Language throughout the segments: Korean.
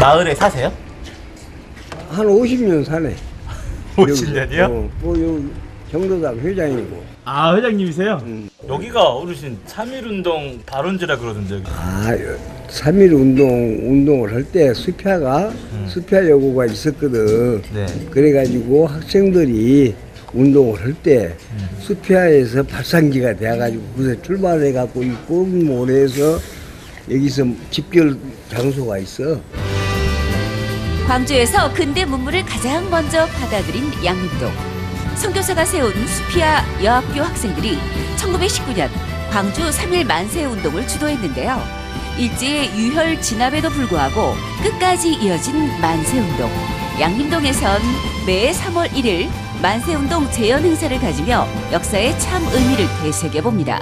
마을에 사세요? 한 50년 사네. 50년이요? 어, 뭐 요 경로당 회장이고. 아 회장님이세요? 음. 여기가 어르신 3.1운동 발원지라 그러던데 아, 3.1 운동, 운동을 할 때 수표가, 수표 여고가 있었거든. 네. 그래가지고 학생들이 운동을 할 때 수표에서 발상기가 돼가지고 그래서 출발해갖고 이 골목에서 여기서 집결 장소가 있어. 광주에서 근대 문물을 가장 먼저 받아들인 양림동. 선교사가 세운 수피아 여학교 학생들이 1919년 광주 3.1 만세 운동을 주도했는데요. 일제의 유혈 진압에도 불구하고 끝까지 이어진 만세 운동. 양림동에선 매 3월 1일 만세 운동 재현 행사를 가지며 역사의 참 의미를 되새겨 봅니다.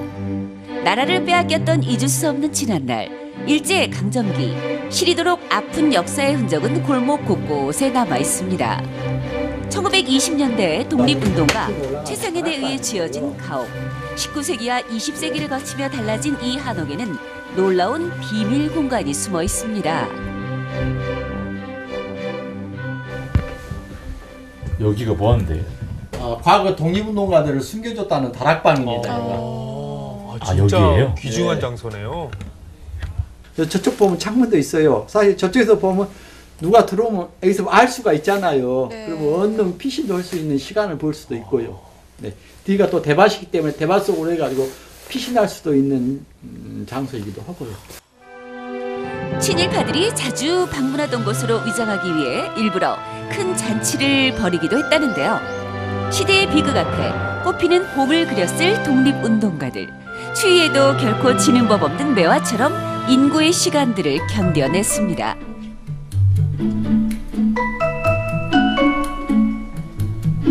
나라를 빼앗겼던 잊을 수 없는 지난날 일제 강점기 시리도록 아픈 역사의 흔적은 골목 곳곳에 남아 있습니다. 1920년대 독립운동가 최상현에 의해 지어진 가옥 19세기와 20세기를 거치며 달라진 이 한옥에는 놀라운 비밀 공간이 숨어 있습니다. 여기가 뭐 하는데요? 어, 과거 독립운동가들을 숨겨줬다는 다락방입니다. 아, 아, 진짜 여기예요? 귀중한 네. 장소네요. 저- 저쪽 보면 창문도 있어요. 사실 저쪽에서 보면 누가 들어오면 여기서 알 수가 있잖아요. 네. 그리고 얻는 피신도 할 수 있는 시간을 볼 수도 있고요. 네. 뒤가 또 대밭이기 때문에 대밭 속으로 해가지고 피신할 수도 있는 음, 장소이기도 하고요. 친일 파들이 자주 방문하던 곳으로 위장하기 위해 일부러 큰 잔치를 벌이기도 했다는데요. 시대의 비극 앞에 꽃피는 봄을 그렸을 독립운동가들. 추위에도 결코 지는 법 없는 매화처럼 인고의 시간들을 견뎌냈습니다.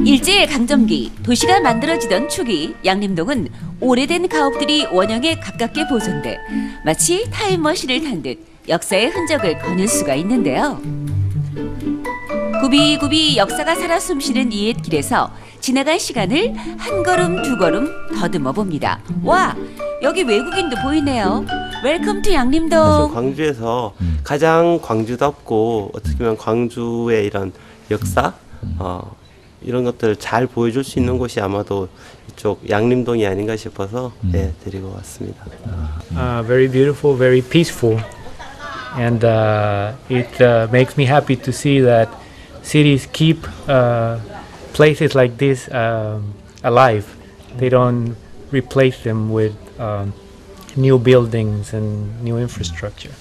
일제 강점기 도시가 만들어지던 초기 양림동은 오래된 가옥들이 원형에 가깝게 보존돼 마치 타임머신을 탄 듯 역사의 흔적을 거닐 수가 있는데요. 구비구비 역사가 살아 숨쉬는 이 옛길에서 지나간 시간을 한 걸음 두 걸음 더듬어 봅니다. 와 여기 외국인도 보이네요. Welcome to 양림동. 광주에서 가장 광주답고 어떻게 보면 광주의 이런 역사 어, 이런 것들을 잘 보여줄 수 있는 곳이 아마도 이쪽 양림동이 아닌가 싶어서 예, 데리고 왔습니다. uh, very beautiful, very peaceful, and uh, it uh, makes me happy to see that cities keep uh, places like this um, alive. They don't replace them with um, new buildings and new infrastructure.